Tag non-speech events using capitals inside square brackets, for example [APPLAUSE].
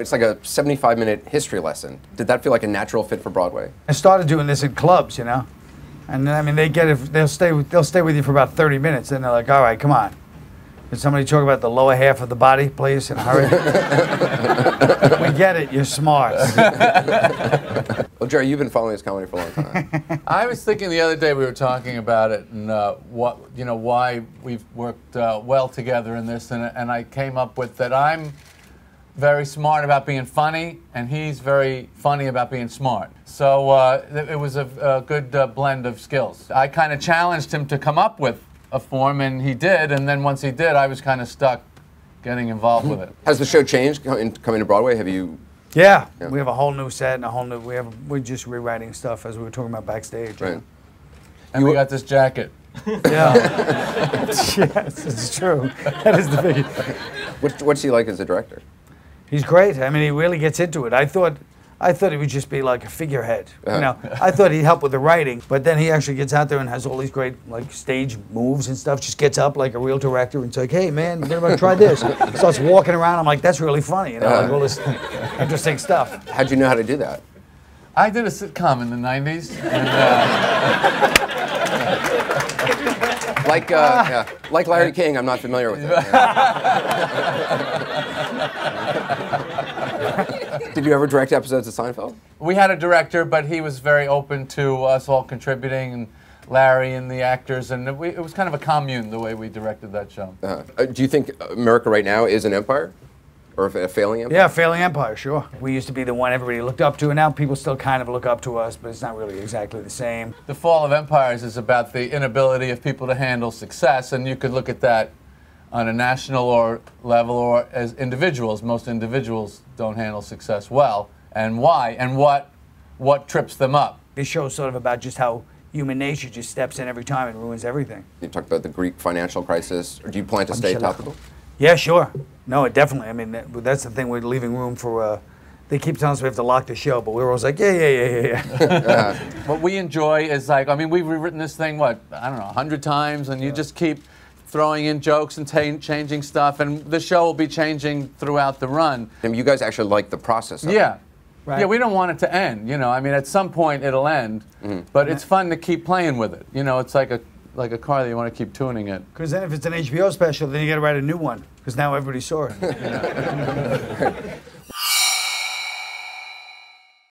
It's like a 75 minute history lesson. Did that feel like a natural fit for Broadway? I started doing this in clubs, you know, and I mean they get it. They'll stay. with- They'll stay with you for about thirty minutes. Then they're like, "All right, come on." Did somebody talk about the lower half of the body, please, in a hurry? [LAUGHS] we get it. You're smart. [LAUGHS] Well, Jerry, you've been following this comedy for a long time. [LAUGHS] I was thinking the other day we were talking about it and uh, what you know why we've worked uh, well together in this, and, and I came up with that I'm very smart about being funny, and he's very funny about being smart. So uh, it was a, a good uh, blend of skills. I kind of challenged him to come up with a form, and he did. And then once he did, I was kind of stuck getting involved with it. Has the show changed in- coming to Broadway? Have you? Yeah, Yeah. we have a whole new set and a whole new. We have. We're just rewriting stuff as we were talking about backstage. you Right. know? And we got this jacket. Yeah. [LAUGHS] yes, it's true. That is the big. What, what's he like as a director? He's great. I mean, he really gets into it. I thought, I thought he would just be like a figurehead. Uh-huh. You know, I thought he'd help with the writing, but then he actually gets out there and has all these great like stage moves and stuff. Just gets up like a real director and it's like, "Hey, man, what about try this?" [LAUGHS] Starts walking around. I'm like, "That's really funny." You know, like all this interesting stuff. How'd you know how to do that? I did a sitcom in the 90s. [LAUGHS] And, uh, Like, uh, yeah, like Larry King, I'm not familiar with it. [LAUGHS] yeah. Did you ever direct episodes of Seinfeld? we had a director, but he was very open to us all contributing, and Larry and the actors, and it, we, it was kind of a commune the way we directed that show. Uh, uh, do you think America right now is an empire, or a failing empire? Yeah, failing empire, sure. We used to be the one everybody looked up to, and now people still kind of look up to us, but it's not really exactly the same. The fall of empires is about the inability of people to handle success, and you could look at that on a national or level or as individuals. Most individuals don't handle success well, and why, and what, what trips them up. This show's sort of about just how human nature just steps in every time and ruins everything. You talked about the Greek financial crisis. Or do you plan to stay sure. topical? Yeah, sure. No, definitely. I mean, that, that's the thing. We're leaving room for. Uh, they keep telling us we have to lock the show, but we're always like, yeah, yeah, yeah, yeah, yeah. [LAUGHS] What we enjoy is like, I mean, we've rewritten this thing, what, I don't know, 100 times, and you just keep throwing in jokes and ta- changing stuff, and the show will be changing throughout the run. I mean, you guys actually like the process. Of it. Yeah. Right. Yeah, we don't want it to end. You know, I mean, at some point it'll end, mm-hmm. but it's fun to keep playing with it. You know, it's like a like a car that you want to keep tuning it. Because then if it's an HBO special, then you got to write a new one. Because now everybody saw [LAUGHS] it. [LAUGHS]